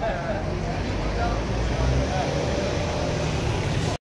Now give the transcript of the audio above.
Yeah.